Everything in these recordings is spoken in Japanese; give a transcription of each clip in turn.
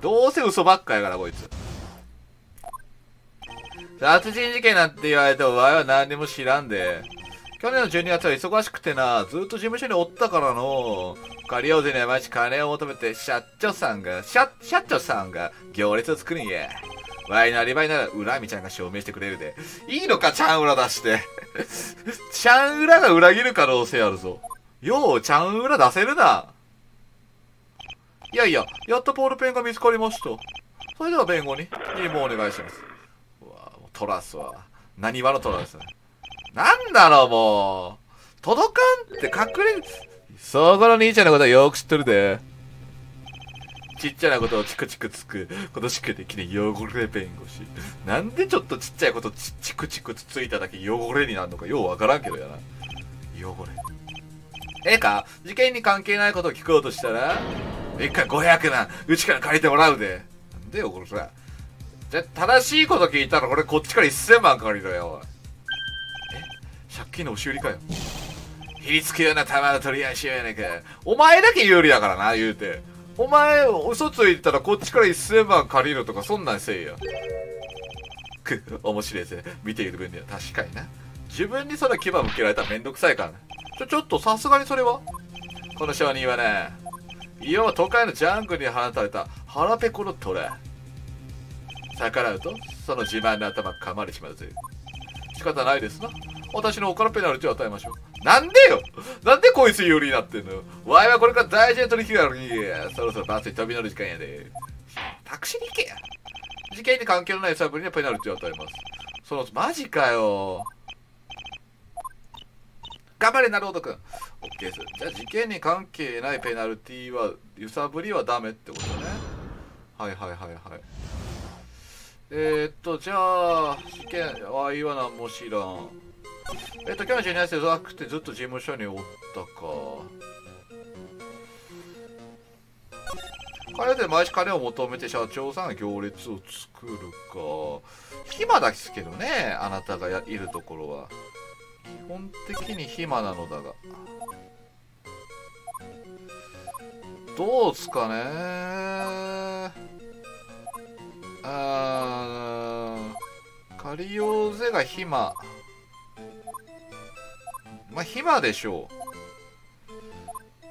どうせ嘘ばっかやから、こいつ。殺人事件なんて言われても、わいは何にも知らんで。去年の12月は忙しくてな、ずっと事務所におったからの。借りようぜには毎日金を求めて、社長さんが、社、社長さんが行列を作るんや。ワイのアリバイなら、恨みちゃんが証明してくれるで。いいのか、ちゃん裏出して。ちゃん裏が裏切る可能性あるぞ。よう、ちゃん裏出せるな。いやいや、やっとボールペンが見つかりました。それでは弁護に、任務をお願いします。うわもうトラスは。何話のトラスなんだろう、もう。届かんって隠れ、そこの兄ちゃんのことはよく知ってるで。ちっちゃなことをチクチクつく、ことしかできない汚れ弁護士。なんでちょっとちっちゃいことチチクチクつついただけ汚れになるのかようわからんけどやな。汚れ。ええか？事件に関係ないことを聞こうとしたら、一回500万、うちから借りてもらうで。なんでよ、これさ。じゃ、正しいこと聞いたらこれこっちから1000万借りろよ、え？借金の押し売りかよ。ひりつくような玉の取り合いしようやねんか。お前だけ有利だからな、言うて。お前、嘘ついたらこっちから1000万借りるとかそんなんせえよ。く、面白いぜ。見ている分には確かにな。自分にその牙向けられたらめんどくさいから。ちょ、ちょっとさすがにそれは？この証人はね、いわば都会のジャングルに放たれた腹ペコの虎。逆らうと、その自慢の頭噛まれちまうぜ。仕方ないですな。私のおからペナルティを与えましょう。なんでよなんでこいつ有利になってんのわいはこれから大事な取引があるに、そろそろバスに飛び乗る時間やで。タクシーに行けや。事件に関係のないサブリにペナルティを与えます。その、マジかよ。頑張れ、なるほどくん。オッケーです。じゃあ、事件に関係ないペナルティは、揺さぶりはダメってことね。はいはいはいはい。えー、っと、じゃあ、事件、わいは何も知らん。えっと、去年12月でなくてずっと事務所におったか。彼で毎日金を求めて社長さんが行列を作るか。暇だけどね、あなたがいるところは。基本的に暇なのだが。どうっすかねあー、借りようぜが暇。まあ、暇でしょう。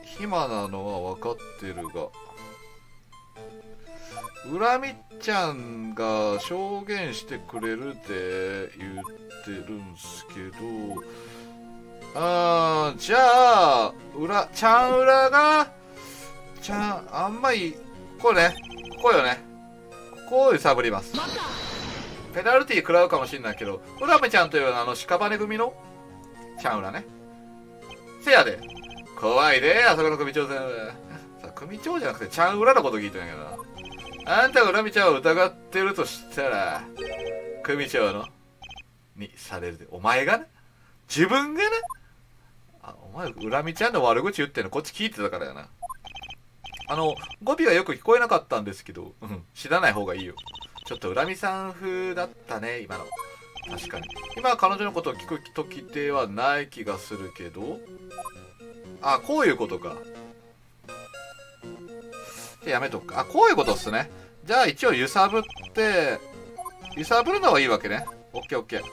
暇なのは分かってるが。恨みちゃんが証言してくれるって言ってるんすけど、あー、じゃあ、裏、ちゃん裏が、ちゃん、あんまり、ここね、ここよね。ここを揺さぶります。ペナルティ食らうかもしんないけど、恨みちゃんというあの屍組の？ちゃん裏ね。せやで。怖いで、あそこの組長さんは。さ、組長じゃなくて、ちゃん裏のこと聞いてんやけどな。あんたが恨みちゃんを疑ってるとしたら、組長の、にされるで。お前がね？自分がね？あ、お前、恨みちゃんの悪口言ってんのこっち聞いてたからやな。あの、語尾はよく聞こえなかったんですけど、うん、知らない方がいいよ。ちょっと恨みさん風だったね、今の。確かに。今は彼女のことを聞く時ではない気がするけど。あ、こういうことか。やめとくか。あ、こういうことっすね。じゃあ一応揺さぶって、揺さぶるのはいいわけね。オッケーオッケー。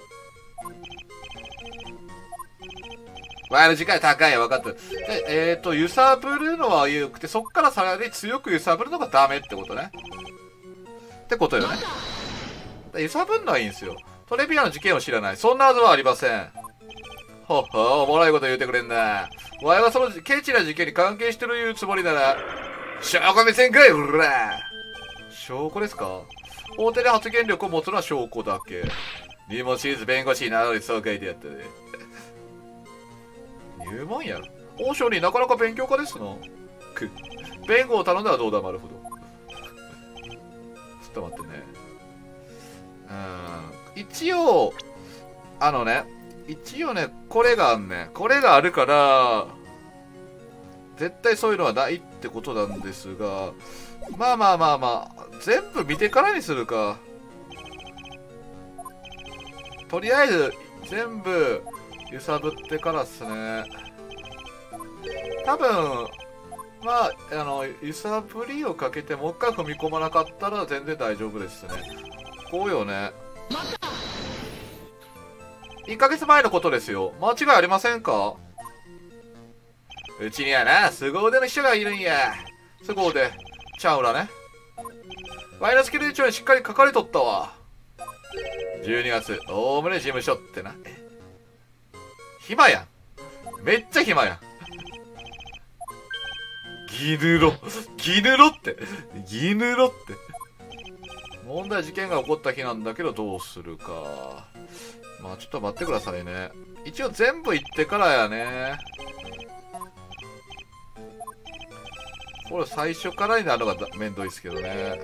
ワイル次回高いよ、分かってる。で、えっ、ー、と、揺さぶるのは良くて、そっからさらに強く揺さぶるのがダメってことね。ってことよね。揺さぶるのはいいんですよ。トレビアの事件を知らない。そんなはずはありません。ほっほー、おもろいこと言うてくれんな。わいはそのケチな事件に関係してる言うつもりなら、証拠見せんかいうら証拠ですか？法廷で発言力を持つのは証拠だけ。リモシーズ弁護士になのにそう書いてやったで。入門やろ。王将になかなか勉強家ですな。く、弁護を頼んだらどうだ、まるほど。ちょっと待ってね。うん。一応、あのね、一応ね、これがあんね。これがあるから、絶対そういうのはないってことなんですが、まあまあまあまあ、全部見てからにするか。とりあえず、全部揺さぶってからっすね。多分、まああの揺さぶりをかけてもう一回踏み込まなかったら全然大丈夫ですね。こうよね。1ヶ月前のことですよ。間違いありませんか？うちにはな凄腕の秘書がいるんや。凄腕。チャウラね。ワイナスキル帳にしっかり書かれとったわ。12月おおむね事務所ってな。暇や。んめっちゃ暇や。んギヌロ。ギヌロって。ギヌロって。問題事件が起こった日なんだけどどうするか。まあちょっと待ってくださいね。一応全部言ってからやね。これ最初からになるのがめんどいですけどね。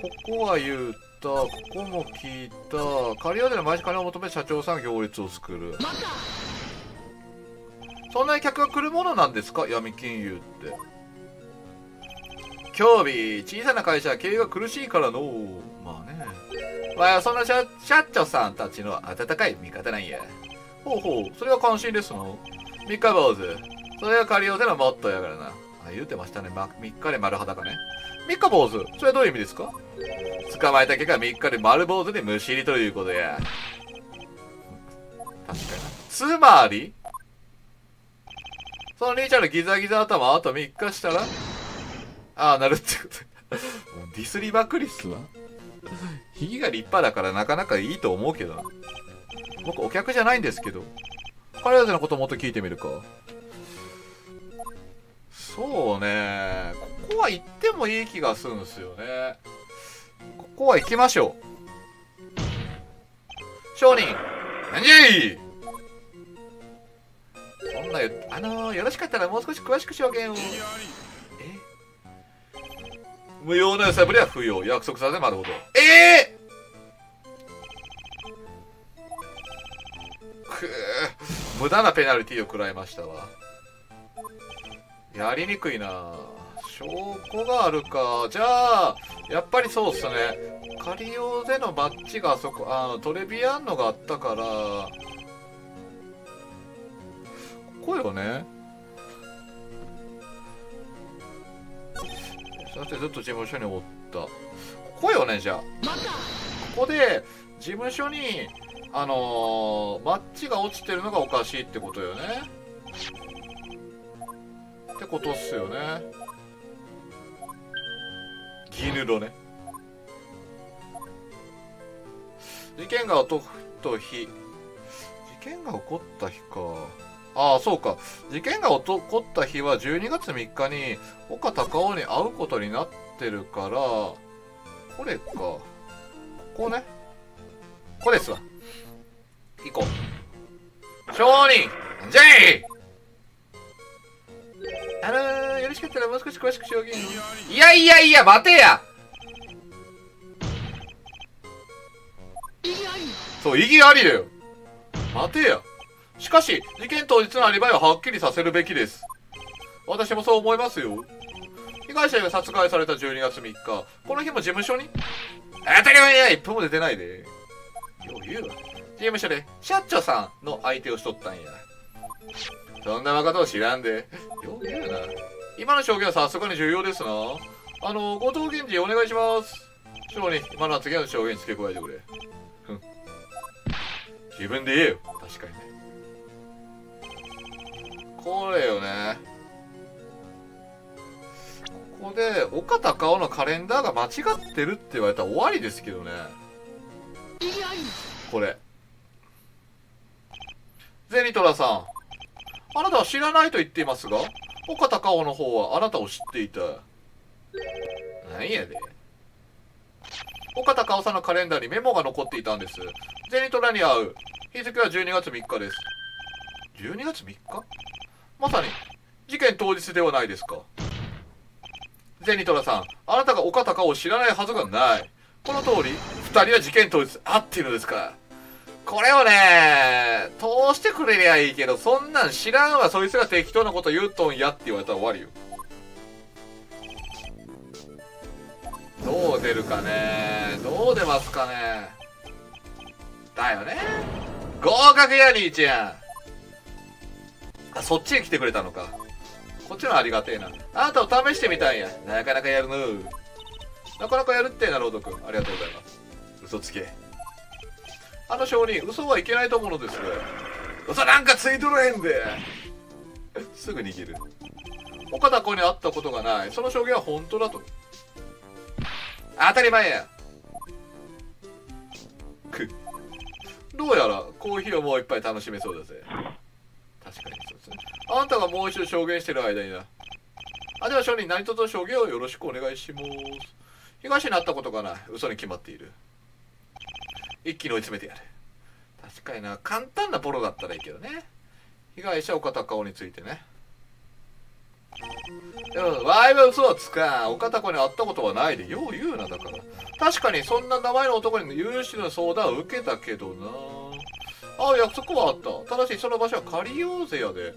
ここは言ったここも聞いた。借り上げの毎日金を求め社長さん行列を作る。そんなに客が来るものなんですか？闇金融って。興味小さな会社は経営が苦しいからの。まあね。まあそんな社社長さんたちの温かい味方なんや。ほうほう。それは関心ですの？三日坊主。それが借り寄せのモットーやからなあ言うてましたね、ま、3日で丸裸ね三日坊主それはどういう意味ですか？捕まえた結果3日で丸坊主でむしりということや確かにつまりその兄ちゃんのギザギザ頭あと3日したらああ、なるってことディスりまくりっすわ。ひげが立派だからなかなかいいと思うけど。僕お客じゃないんですけど。彼女のこともっと聞いてみるか。そうね。ここは行ってもいい気がするんですよね。ここは行きましょう。商人何じいそんなあのー、よろしかったらもう少し詳しく証言を。無用な揺さぶりは不要。約束させまるほど。ええー、くー無駄なペナルティを食らいましたわ。やりにくいな証拠があるか。じゃあ、やっぱりそうっすね。カリオでのバッジがあそこ、あの、トレビアンのがあったから、ここよね。だってずっと事務所におったここよねじゃあここで事務所にあのー、マッチが落ちてるのがおかしいってことよねことっすよねギヌロね事件が起こった日事件が起こった日かああ、そうか。事件が起こった日は12月3日に岡隆夫に会うことになってるから、これか。ここね。ここですわ。行こう。証人ジェイあのー、よろしかったらもう少し詳しく証言いやいやいや、待てやそう、意義ありだよ。待てや。しかし、事件当日のアリバイははっきりさせるべきです。私もそう思いますよ。被害者が殺害された12月3日、この日も事務所に？当たり前や一分も出てないで。よう言うわ。事務所で、社長さんの相手をしとったんや。そんなことを知らんで。よう言うな。今の証言は早速に重要ですな。あの、後藤検事お願いします。証人、今のは次の証言に付け加えてくれ。ふん。自分で言えよ。確かにね。これよね。ここで、岡隆夫のカレンダーが間違ってるって言われたら終わりですけどね。これ。ゼニトラさん。あなたは知らないと言っていますが、岡隆夫の方はあなたを知っていた。何やで。岡隆夫さんのカレンダーにメモが残っていたんです。ゼニトラに会う。日付は12月3日です。12月3日？まさに、事件当日ではないですか。ゼニトラさん、あなたが岡高を知らないはずがない。この通り、二人は事件当日会っているのですから。これをね、通してくれりゃいいけど、そんなん知らんわ、そいつが適当なこと言うとんやって言われたら終わりよ。どう出るかね？どう出ますかね？だよね。合格や、兄ちゃん。あそっちへ来てくれたのか。こっちのありがてえな。あなたを試してみたんや。なかなかやるの。なかなかやるってなロード君ありがとうございます。嘘つけ。あの証人嘘はいけないと思うのです嘘なんかついとらへんで。すぐ逃げる。岡田子に会ったことがない。その証言は本当だと。当たり前や。くどうやらコーヒーをもう一杯楽しめそうだぜ。確かにそうですね。あんたがもう一度証言してる間にな。あでは証人何卒証言をよろしくお願いします。東に会ったことがない。嘘に決まっている。一気に追い詰めてやる。確かにな。簡単なボロだったらいいけどね。被害者岡田顔についてね。でもワイは嘘はつかん岡田子に会ったことはないで。よう言うなだから。確かにそんな名前の男に有志の相談を受けたけどな。ああ約束はあった。ただしその場所は借りようぜやで。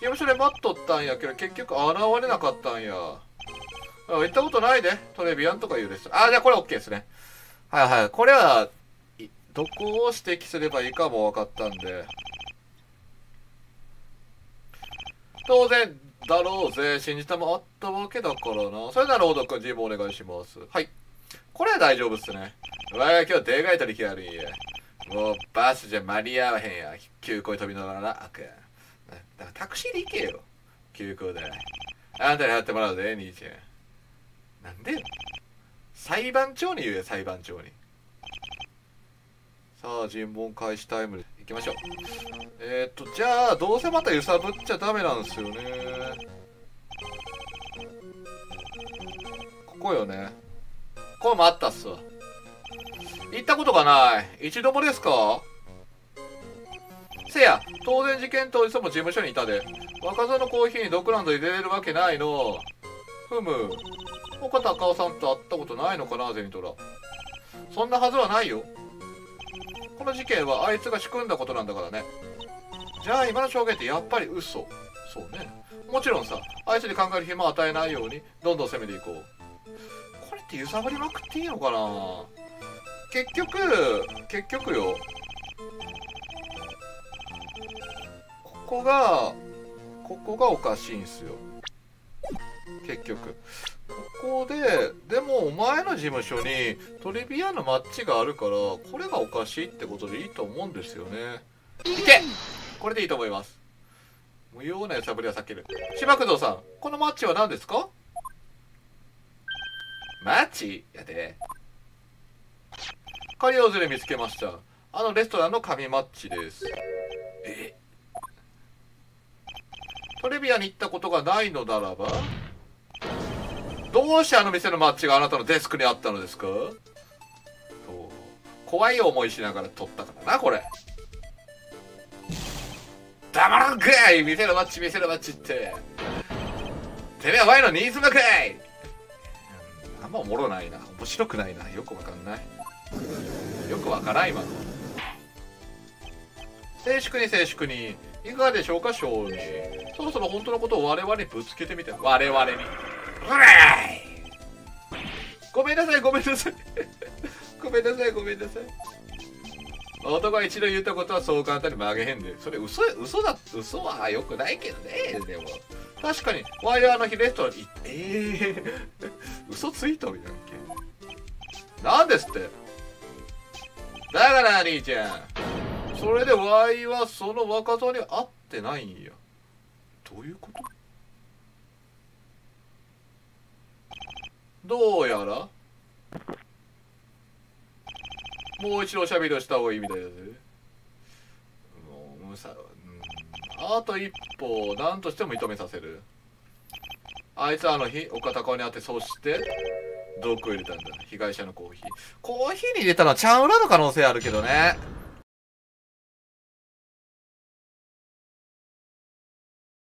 刑務所で待っとったんやけど結局現れなかったんや。あ行ったことないで。トレビアンとか言うですあじゃあこれ OK ですね。はいはい。これはどこを指摘すればいいかも分かったんで。当然だろうぜ信じたもあったわけだからな。それなら朗読ジムお願いします。はい。これは大丈夫っすね。わが今日でかい取引あるんやもうバスじゃ間に合わへんや。急行飛び乗らなあかん。だからタクシーで行けよ。急行で。あんたに払ってもらうぜ兄ちゃん。なんで裁判長に言うよ裁判長に。さあ尋問開始タイムで。行きましょう。えー、っとじゃあどうせまた揺さぶっちゃダメなんですよね。ここよね。これもあったっすわ。行ったことがない。一度もですか？せや当然事件当日も事務所にいたで。若造のコーヒーに毒なんぞ入れれるわけないの。ふむ。岡田赤尾さんと会ったことないのかなゼニトラそんなはずはないよ。この事件はあいつが仕組んだことなんだからね。じゃあ今の証言ってやっぱり嘘。そうね。もちろんさあいつに考える暇を与えないようにどんどん攻めていこう。これって揺さぶりまくっていいのかな。結局結局よ。ここがここがおかしいんすよ。結局。ここででもお前の事務所にトリビアのマッチがあるからこれがおかしいってことでいいと思うんですよね。いけ！これでいいと思います。無用な揺さぶりは避ける。島工藤さんこのマッチは何ですか？マッチ？やで。カリオズで見つけました。あのレストランの紙マッチです。え？トレビアに行ったことがないのならばどうしてあの店のマッチがあなたのデスクにあったのですか？怖い思いしながら撮ったからなこれ。黙らんかい店のマッチ店のマッチって。てめえお前のニーズばかい。あんまおもろないな。面白くないな。よくわかんない。よくわからん今の。静粛に静粛にいかがでしょうか勝利そろそろ本当のことを我々にぶつけてみて。我々に。ごめんなさい、ごめんなさい。ごめんなさい、ごめんなさい。男が一度言ったことはそう簡単に曲げへんで。それ嘘、嘘だ、嘘は良くないけどね。でも。確かに、ワイヤーの日レストランに、ええー、嘘ついとるやんけ。なんですってだから兄ちゃん。それでワイはその若造に会ってないんや。どういうこと？どうやらもう一度おしゃべりをした方がいいみたいだぜ。もうさ、うん、あと一歩何としても認めさせる。あいつはあの日岡高にあってそして毒を入れたんだ。被害者のコーヒー。コーヒーに入れたのはちゃん裏の可能性あるけどね。